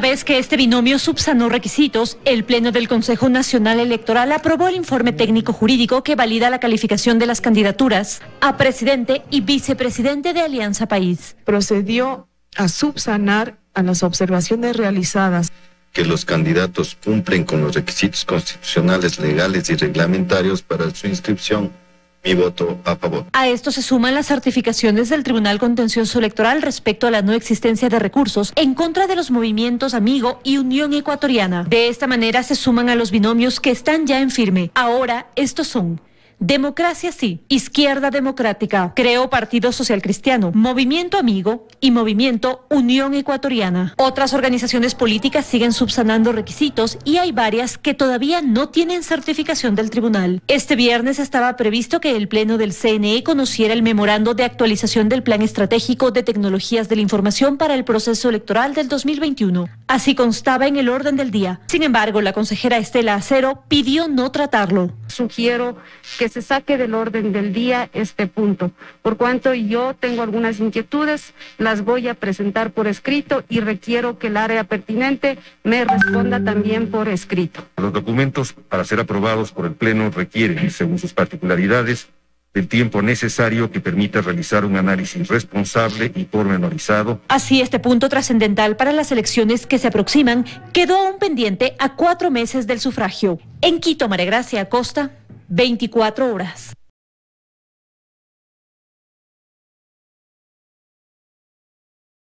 Vez que este binomio subsanó requisitos, el Pleno del Consejo Nacional Electoral aprobó el informe técnico jurídico que valida la calificación de las candidaturas a presidente y vicepresidente de Alianza País. Procedió a subsanar a las observaciones realizadas que los candidatos cumplen con los requisitos constitucionales, legales y reglamentarios para su inscripción mi voto a favor. A esto se suman las certificaciones del Tribunal Contencioso Electoral respecto a la no existencia de recursos en contra de los movimientos Amigo y Unión Ecuatoriana. De esta manera se suman a los binomios que están ya en firme. Ahora estos son Democracia sí, Izquierda Democrática, Creo Partido Social Cristiano, Movimiento Amigo y Movimiento Unión Ecuatoriana. Otras organizaciones políticas siguen subsanando requisitos y hay varias que todavía no tienen certificación del tribunal. Este viernes estaba previsto que el Pleno del CNE conociera el memorando de actualización del Plan Estratégico de Tecnologías de la Información para el proceso electoral del 2021. Así constaba en el orden del día. Sin embargo, la consejera Estela Acero pidió no tratarlo. Sugiero que se saque del orden del día este punto. Por cuanto yo tengo algunas inquietudes, las voy a presentar por escrito y requiero que el área pertinente me responda también por escrito. Los documentos para ser aprobados por el Pleno requieren, según sus particularidades, el tiempo necesario que permita realizar un análisis responsable y pormenorizado. Así, este punto trascendental para las elecciones que se aproximan quedó aún pendiente a cuatro meses del sufragio. En Quito, María Gracia Acosta, 24 horas.